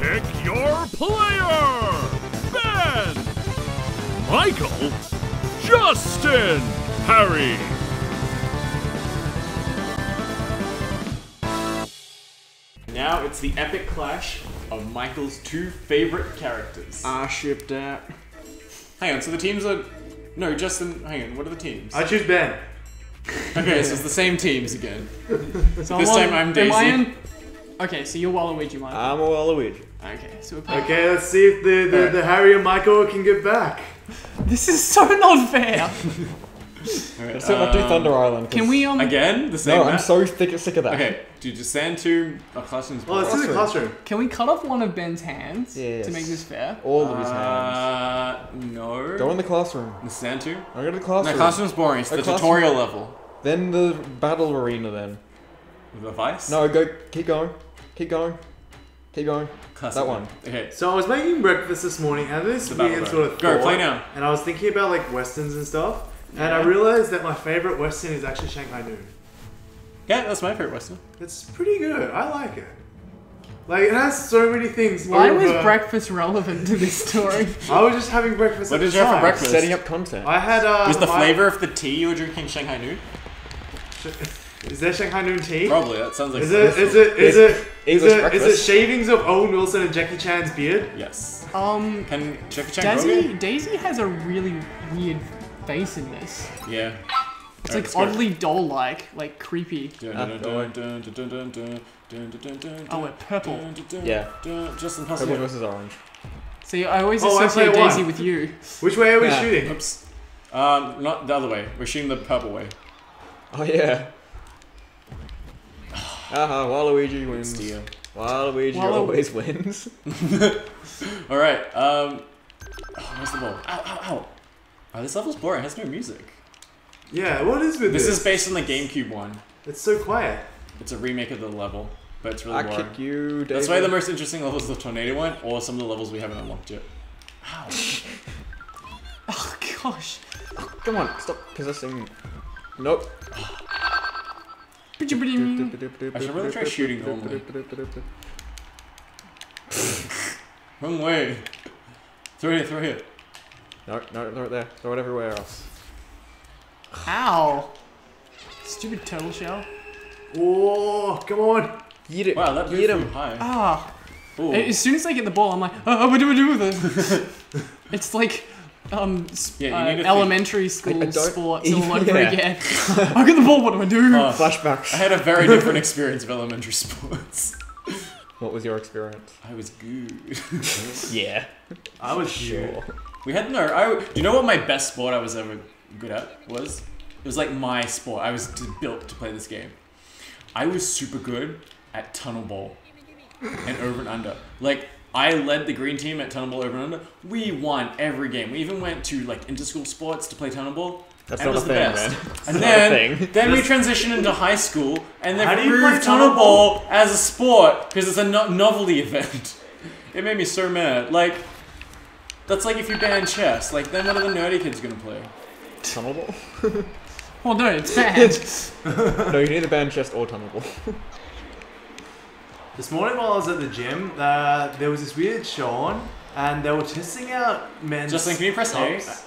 Pick your player! Ben! Michael? Justin! Harry! Now it's the epic clash of Michael's two favorite characters. I shipped out. hang on, so the teams are. No, Justin, hang on, what are the teams? I choose Ben. Okay, so it's the same teams again. So This on- time I'm am I Daisy. in- Okay, so you're Waluigi, Mike. I'm a Waluigi. Okay, so we're playing. Okay, let's see if the, the, the Harry and Michael can get back. This is so not fair. Alright, Let's not do um, Thunder Island. 'cause- Can we um? Again? The same No, I'm so thick, sick of that. Okay, dude, just Sand Tomb. Oh, classroom's Oh, let's do the Classroom. classroom. Can we cut off one of Ben's hands Yes. to make this fair? All of his hands. Uh, no. Go in the classroom. The Sand Tomb? I go to the classroom. No, classroom. classroom's boring. It's The the classroom- tutorial level. Then the battle arena. Then. The vice? No, go. Keep going. Keep going. Keep going. Classic. that one. Okay. So I was making breakfast this morning and this The weird sort of Go, play now. And I was thinking about like westerns and stuff, and I realized that my favorite western is actually Shanghai Noon. Yeah, that's my favorite western. It's pretty good. I like it. Like it has so many things. Why over- was breakfast relevant to this story? I was just having breakfast. What at did the you have for breakfast? Setting up content. I had. Uh, Was the my- flavor of the tea you were drinking Shanghai Noon? Is there Shanghai Noon tea? Probably. That sounds like. Is it? Is it? Is it? Is English it? Is it breakfast. shavings of Owen Wilson and Jackie Chan's beard? Yes. Um, Can Jackie Chan grow Daisy beard? Daisy has a really weird face in this. Yeah. It's Alright, like let's go. oddly doll-like, like creepy. Dun, Ah, dun, dun, dun, dun, dun, dun, dun, dun, dun, dun, Oh, we're purple. dun, dun, dun, Yeah. dun. Justin, Purple it. versus orange. See, I always Oh, I associate play one. Daisy with you. Which way are we Yeah. shooting? Oops. Um, not the other way. We're shooting the purple way. Oh yeah. Aha, Waluigi wins. Steal. Waluigi Walu- always wins. All right. Um, oh, where's the ball? Ow, ow, ow. Oh, this level's boring. It has no music. Yeah. What is with This this? is based on the GameCube one. It's so quiet. It's a remake of the level, but it's really I boring. kick you, David. That's why the most interesting level is the tornado one, or some of the levels we haven't unlocked yet. Ow. Oh gosh. Come on, stop possessing. Nope. I should really try shooting normally. Wrong way. Throw it here, throw it here. No, no, throw it there. Throw it everywhere else. Ow. Stupid turtle shell. Oh, come on. Eat it. Wow, that Eat him. high. Ah. Ooh. As soon as I get the ball, I'm like, oh, what do we do with it? it's like um, s- Yeah, you uh, need think- elementary school I don't sports all even- over yeah. again. I get the ball, what do I do? Oh, Flashbacks. I had a very different experience of elementary sports. What was your experience? I was good. Yeah. I was Sure. We had no. I. Do you know what my best sport I was ever good at was? It was like my sport. I was built to play this game. I was super good at tunnel ball and over and under. Like I led the green team at tunnel ball over and under. We won every game. We even went to like interschool sports to play tunnel ball. That's and not it was a the thing, best. man. And not a then, thing. then we transitioned into high school, and How they do you play tunnel tunnel ball as a sport because it's a no- novelty event. It made me so mad. Like, that's like if you ban chess. Like, then what are the nerdy kids gonna play? Tunnel ball? Well, no, it's bad. no, you need to ban chess or tunnel ball. This morning while I was at the gym, uh, there was this weird show on, and they were testing out men's Justin, can you press A? cups.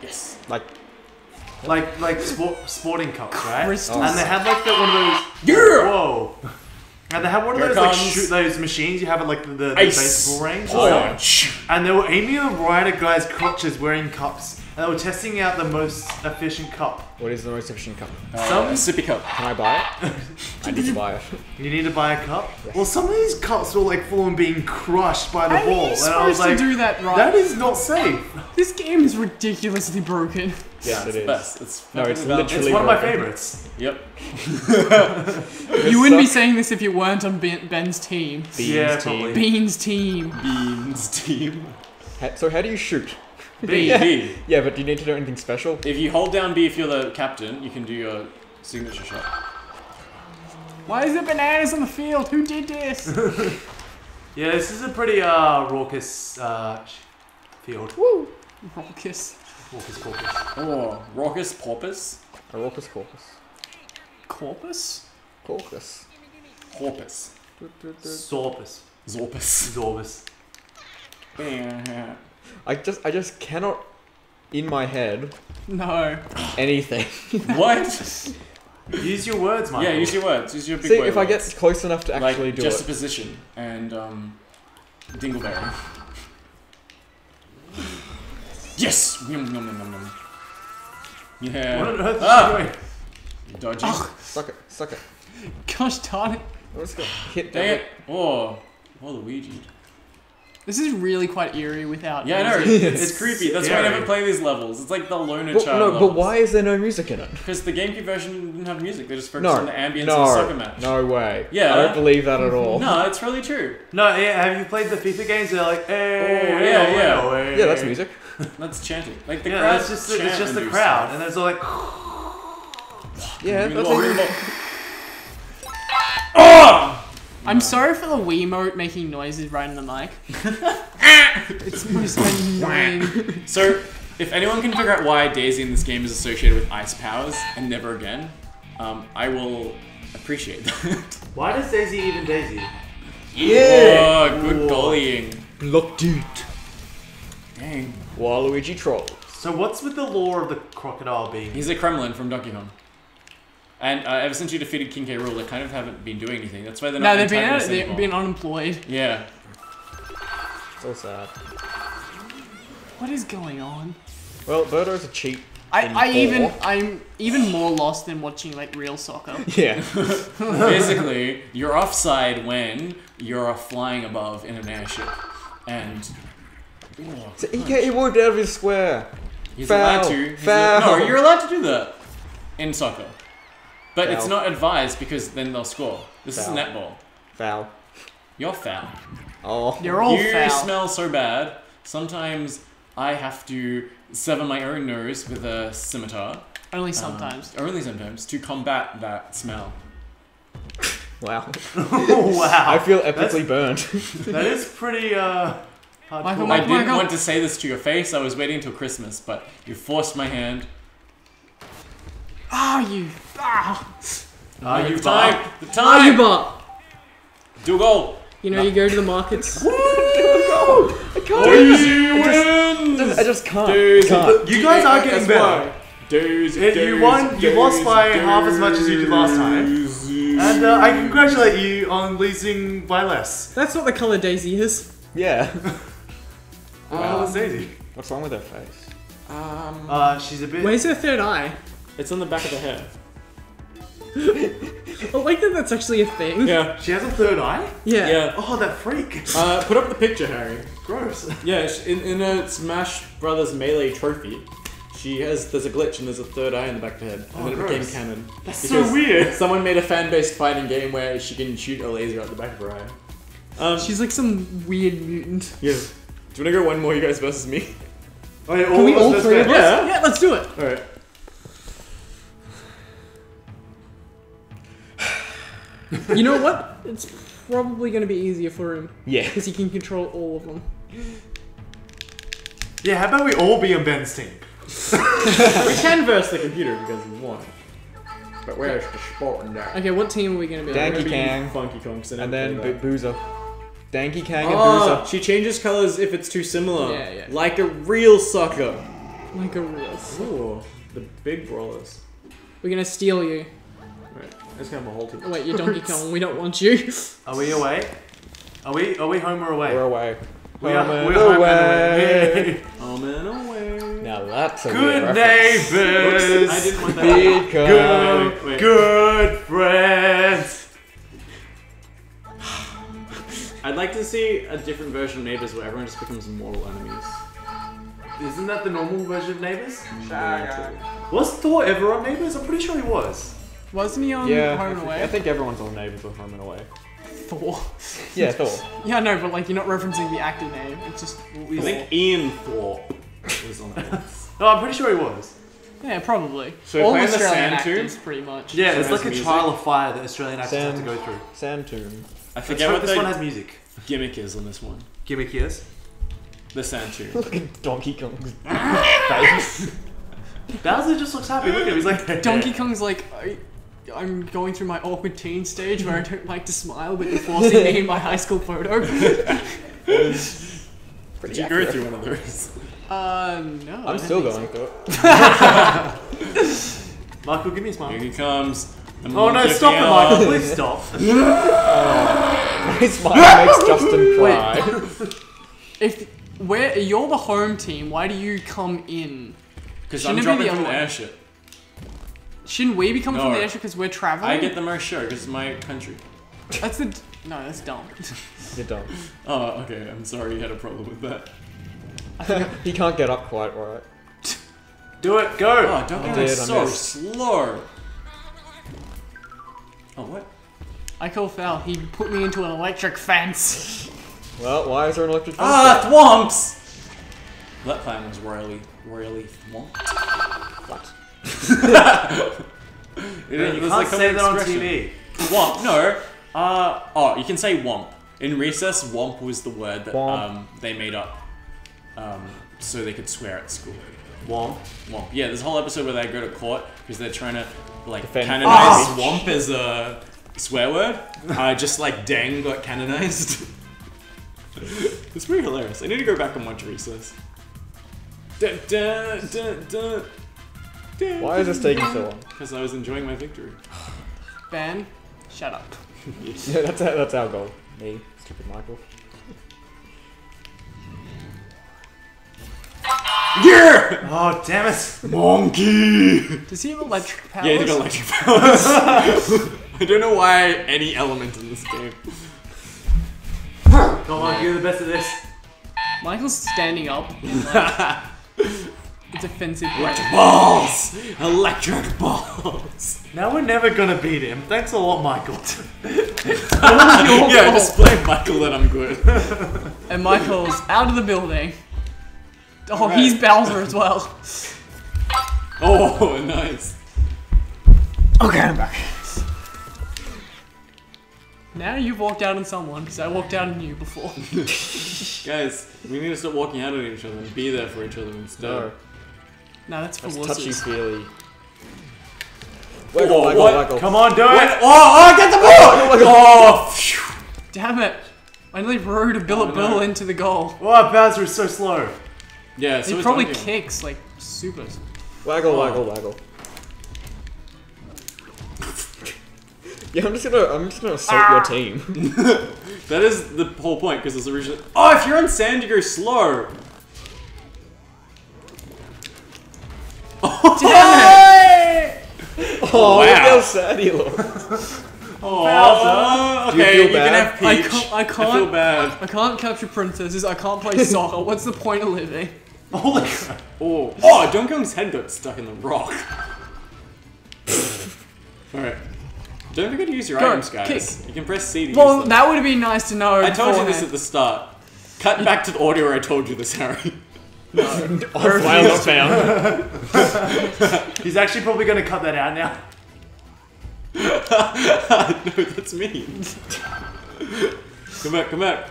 Yes. like, Like like sport, sporting cups, right? Crystals. And they had like the, one of those. Yeah! Whoa. And they had one of Here those like shoot, those machines you have at like the, the, the baseball range. Punch. And they were aiming them right at guys' crotches wearing cups. And they were testing out the most efficient cup. what is the most efficient cup? Uh, sippy cup. Can I buy it? I need to buy it. You need to buy a cup. Well, some of these cups were like full on being crushed by the How are ball, you and I was supposed like, to do that right? "That is not safe." This game is ridiculously broken. Yeah, it is. Best. It's No, it's literally- It's one of my favorites. Yep. you wouldn't be saying this if you weren't on Ben's team. Beans Yeah, team. probably. Bean's team. Beans team. So how do you shoot? B. B. Yeah, but do you need to do anything special? If you hold down B if you're the captain, you can do your signature shot. Why is there bananas on the field? Who did this? Yeah, this is a pretty uh, raucous uh, field. Woo! Raucous. Raucous, raucous. Oh, raucous porpoise. A raucous corpus. Corpus? Corpus. Corpus. Sorpus. Zorpus. Zorbus. I just I just cannot in my head No. anything. what? Use your words, Michael. Yeah, use your words. Use your big See boy if I get words. close enough to actually like do just it. a position and um, dingleberry. yes. Yum, yum, yum, yum, yum. Yeah. What on earth is Ah! she doing? Dodgy. Suck it, suck it. Gosh darn it. Let's go. Hit Dang that. it. Oh. Oh, Luigi. This is really quite eerie without. Yeah, I know. music. It's, it's creepy. That's why I never play these levels. It's like the loner But, child no, levels. but why is there no music in it? Because the GameCube version didn't have music. They just focused No, on the ambience of the soccer no, match. no way. Yeah. I don't believe that at all. No, it's really true. No, yeah, have you played the FIFA games? They're like, hey, Oh, yeah, hey, yeah. hey. Yeah, that's music. That's chanting. Like the Yeah, crowd. it's just the, chant it's just and the do crowd, stuff. and there's all like, Yeah, that's ball, like. Oh! I'm sorry for the Wiimote making noises right in the mic. it's most annoying. So, if anyone can figure out why Daisy in this game is associated with ice powers and never again, um, I will appreciate that. why does Daisy even Daisy? yeah! Oh, good Whoa. goalying. look, dude. Dang. Waluigi troll. So what's with the lore of the crocodile being? He's a Kremling from Donkey Kong. And uh, ever since you defeated King K. Rool, they kind of haven't been doing anything. That's why they're No, not they've been antagonists they've anymore. been unemployed. Yeah. So sad. What is going on? Well, Birdo's a cheat. I, in I even four. I'm even more lost than watching like real soccer. Yeah. Basically, you're offside when you're flying above in an airship. And. Oh, So he, he walked out of his square. He's Foul. allowed to. He's allowed- no, you're allowed to do that in soccer. But it's not advised because then they'll score. This Foul. is netball. Foul. You're foul. Oh. You're all you foul. smell so bad. Sometimes I have to sever my own nose with a scimitar. Only um, sometimes. only sometimes to combat that smell. Wow. oh wow, I feel epically burned. that is pretty uh. Hardcore. Michael, I didn't Michael. want to say this to your face. I was waiting until Christmas, but you forced my hand. Ah, you. Ah. Are you the time? bar? The Ah, you time. bar. Do a goal. You know, you go to the markets. I can't. Daisy I wins. just, I just can't. Daisy. can't. You guys are getting better. why. Daisy, It- you Daisy, won- you lost Daisy, by half as much as you did last time. And uh, I congratulate you on losing by less. That's not the color Daisy is. Yeah. Wow, that's Daisy. What's wrong with her face? Um, Uh, she's a bit. Where's her third eye? It's on the back of the head. I like that that's actually a thing. Yeah. She has a third eye? Yeah. Yeah. Oh, that freak. Uh, put up the picture, Harry. Gross. Yeah, in, in a Smash Brothers Melee trophy, she has there's a glitch and there's a third eye in the back of her head, and Oh, then it became gross. canon. That's so weird. Someone made a fan-based fighting game where she can shoot a laser out the back of her eye. Um, She's like some weird mutant. yeah. Do you wanna go one more, you guys versus me? Oh, yeah, Can we all three of bet. us? Yeah, let's do it. All right. You know what? It's probably going to be easier for him Yeah. because he can control all of them. Yeah, how about we all be on Ben's team? we can verse the computer because we won. But where's the sport in that? Okay, what team are we going to be? Danky on? We're Kang. Funky Kong, 'cause I And then B- Boozer. Danky Kang and Oh, Boozer. she changes colors if it's too similar. Yeah, yeah. Like a real sucker. Like a real. Ooh, the big brawlers. We're going to steal you. Right, let's have a whole team. Oh, wait, you're Donkey Kong. We don't want you. Are we away? Are we are we home or away? We're away. we are, Home we're and home away. and away. Oh man. Now that's a Good weird reference. neighbors. I didn't want that. Good, Wait, wait. good friends. I'd like to see a different version of Neighbors where everyone just becomes mortal enemies. Isn't that the normal version of Neighbors? Was Thor ever on Neighbors? I'm pretty sure he was. Wasn't he on yeah, Home I, and think, Away? I think everyone's on neighbors with home and away. Thor. Yeah, Thor. Yeah, no, but like you're not referencing the actor name. It's just. I think Ian Thorpe was on that one. No, I'm pretty sure he was. Yeah, probably. So All playing the Australian Sand Tomb? actors, pretty much. Yeah, So it's like has a music? trial of fire that Australian actors have to go through. Sand Tomb. I Let's forget what this one has music. gimmick is on this one. Gimmick is. The sand tube. Look at Donkey Kong's face. Bowser just looks happy. Look at him. He's like Donkey Kong's like, I, I'm going through my awkward teen stage where I don't like to smile, but you're forcing me in my high school photo. Pretty Did you go through one of those? Uh, no. I I'm still going so. through it. Michael, give me a smile. Here he comes. Oh no, stop it, appeal. Michael. Please stop. My smile makes Justin cry. If where you're the home team, why do you come in? Because I'm Shouldn't be dropping the from other the way? airship. Shouldn't we be coming from No. the airship because we're traveling? I get the most show because it's my country. That's the. No, that's dumb. You're done. Oh, okay. I'm sorry you had a problem with that. He can't get up quite right. Do it. Go. Oh, don't I be so missed. slow. Oh, what? I call foul. He put me into an electric fence. Well, why is there an electric fence? Ah, thwomps! That plan was royally, royally thwomped. What? It, you can't like say an that on. TV. Womp, no. Uh, oh, you can say womp. In recess, womp was the word that um, they made up um, so they could swear at school. Womp. Womp. Yeah, there's a whole episode where they go to court because they're trying to like Defend- canonize Ah! womp as a swear word. Uh, just like dang got canonized. it's pretty hilarious. I need to go back and watch recess. Dun, dun, dun, dun, dun, Why is this taking so long? Because I was enjoying my victory. Ben, shut up. Yeah, that's our, that's our goal. Me, stupid Michael. Yeah! Oh damn it. Monkey! Does he have electric powers? Yeah, he's got electric powers. I don't know why any element in this game. Come on, you're the best at this. Michael's standing up in like a defensive. Electric balls! Electric balls! Now we're never gonna beat him. Thanks a lot, Michael. yeah, just blame Michael that I'm good. And Michael's out of the building. Oh, Right. he's Bowser as well. Oh, nice. Okay, I'm back. Now you've walked out on someone because I walked out on you before. Guys, we need to stop walking out on each other and be there for each other instead. No, No, that's for that's touchy wusses. feely. Oh, Wiggle, wiggle, what? wiggle. Come on, do What? it. Oh, oh, get the ball! Oh, phew. Damn it! I nearly rode a billet Oh, no. bill into the goal. Oh, Bowser is so slow. Yeah, so he probably Donkey. kicks like super. Waggle, Oh. waggle, waggle. Yeah, I'm just gonna, I'm just gonna assault your ah. team. That is the whole point, because it's originally. Oh, if you're on sand, you go slow. Oh, look Wow. how sad he looks. Oh, Do you okay, feel you, can bad? have I Peach. can't- I feel can't- bad. I can't capture princesses. I can't play soccer. What's the point of living? Holy crap. Oh. oh, oh, Donkey Kong's head got stuck in the rock. Alright. Don't forget to use your Go, items, guys. You can press C to use Well, them. that would have been nice to know. I told you this at the start. Cut back to the audio where I told you this, Harry. On file not found. He's actually probably gonna cut that out now. no, that's me. come back, come back.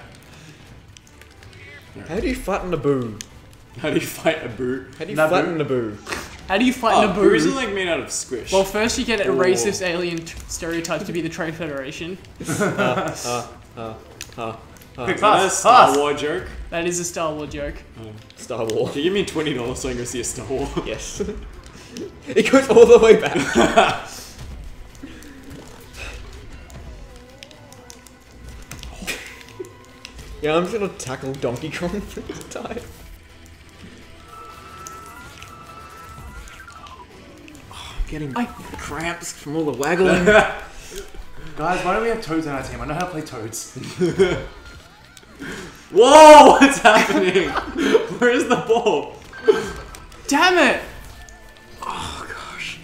How do you flatten a boo? How do you fight a boo? How do you Naboo? flatten a boo? How do you fight Oh, ah, Naboo? Isn't like made out of squish. Well, first you get a racist alien t- stereotype to be the Trade Federation. Uh, Quick Is Uh, that a pass, Star pass. War joke? That is a Star Wars joke. Star Wars. Can you give me twenty dollars so I can go see a Star War? Yes. it goes all the way back. yeah, I'm just gonna tackle Donkey Kong for this time. Getting I- cramps from all the waggling. Guys, why don't we have Toads on our team? I know how to play Toads. Whoa! What's happening? Where is the ball? Damn it! Oh gosh.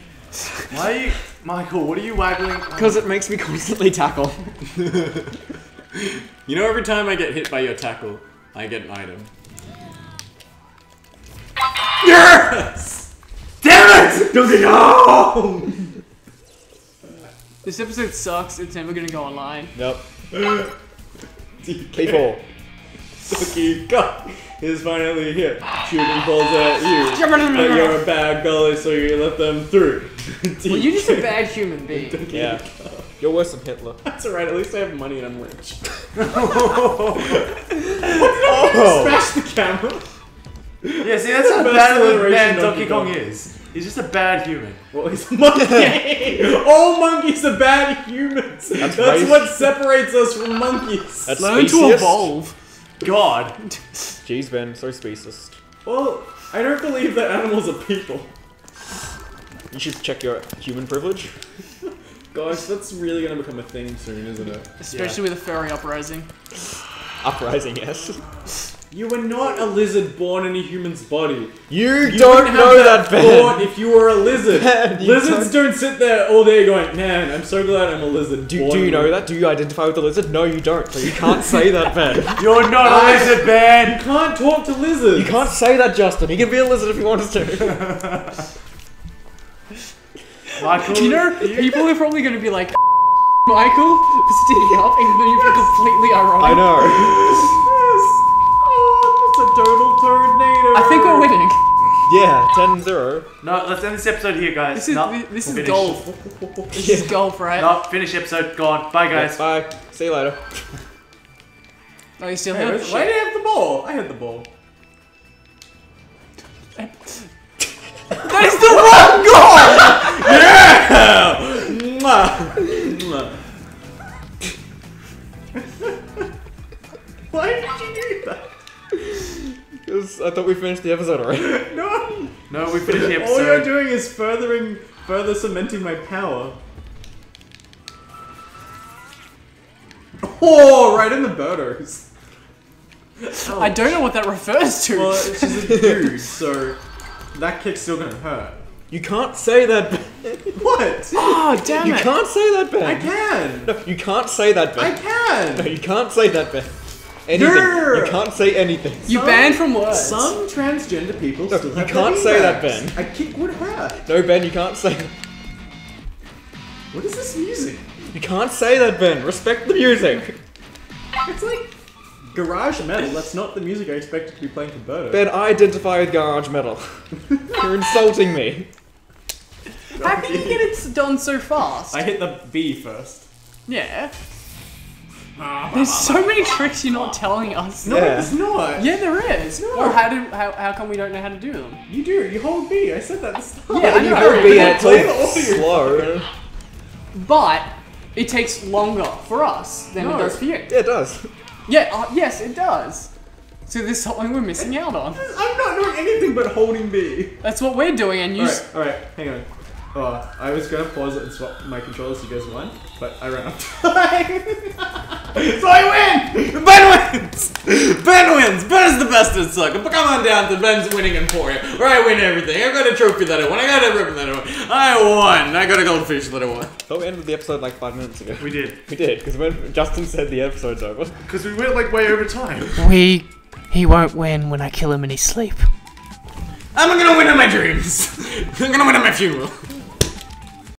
Why are you, Michael? What are you waggling? Because it makes me constantly tackle. You know, every time I get hit by your tackle, I get an item. Yes! Damn it! Donkey Kong! This episode sucks. It's never gonna go online. Nope. P4. Donkey Kong is finally here, shooting balls at you. but you're a bad gully, so you let them through. Well, you're just a bad human being. Yeah. You're worse than Hitler. That's alright, at least I have money and I'm rich. Oh! Smash the camera! Yeah, see, that's how bad of a man Donkey Donkey Kong Kong. is. He's just a bad human. Well, he's a monkey! All monkeys are bad humans! That's, racist. what separates us from monkeys! That's Learn to evolve. God. Jeez, Ben, so speciest. well, I don't believe that animals are people. You should check your human privilege. Gosh, that's really gonna become a thing soon, isn't it? Especially with a furry uprising. Uprising, yes. You were not a lizard born in a human's body. You, You don't have know that, Ben. thought if you were a lizard. Ben, Lizards don't sit there all day going, man, I'm so glad I'm a lizard. Do, born do you know that? Do you identify with the lizard? No, you don't. So you can't say that, Ben. You're not a I- lizard, Ben. You can't talk to lizards. You can't say that, Justin. He can be a lizard if he wants to. Michael. Do you know, people are probably going to be like, Michael, for sticking up, even though you're completely ironic. I know. Yes. It's a total tornado. I think we're winning. Yeah, 10-0. No, let's end this episode here, guys. This is no, this we'll is golf. This is golf, right? No, finish episode. Gone. Bye, guys. Bye. See you later. Oh, you still Hey, have why the did. I have the ball? I had the ball. That is the wrong goal! Mwah. Because I thought we finished the episode already. No. No, we finished the All you're doing is furthering, further cementing my power. Oh, right in the birdos. I don't know what that refers to. Well, she's a dude, so that kick's still gonna hurt. You can't say that, Ben. What? oh, damn You it. can't say that, Ben. I can. No, you can't say that, I Ben. No, can. you can't say that, Ben. Anything. No. You can't say anything. You Some- banned from words. Some transgender people No, still you have can't their say that, beanbags. Ben. A kick would hurt. No, Ben, you can't say that. What is this music? You can't say that, Ben. Respect the music. It's like garage metal. That's not the music I expected to be playing for Birdo. Ben, I identify with garage metal. You're insulting me. How can you get it done so fast? I hit the B first. yeah. There's so many tricks you're not telling us. No, Yeah. it's not. Yeah, there is. No. Or how do how, how come we don't know how to do them? You do. You hold B. I said that at the start. Yeah, I you know. could be Don't at play the least audio. slow. But it takes longer for us than it does for you. Yeah, it does. Yeah, uh, yes, it does. So there's something we're missing out on. I'm not doing anything but holding B. That's what we're doing, and you. Alright, s- alright, hang on. Oh, I was gonna pause it and swap my controllers so you guys won, but I ran out of time. so I win! Ben wins! Ben wins! Ben is the best at soccer. But come on down to Ben's winning Emporium, where I win everything. I got a trophy that I won, I got a ribbon that I won. I won! I got a goldfish that I won. Thought we ended the episode like five minutes ago. We did. We did, because when Justin said the episode's over. Because we went like way over time. We. He won't win when I kill him in his sleep. I'm gonna win in my dreams! I'm gonna win at my funeral.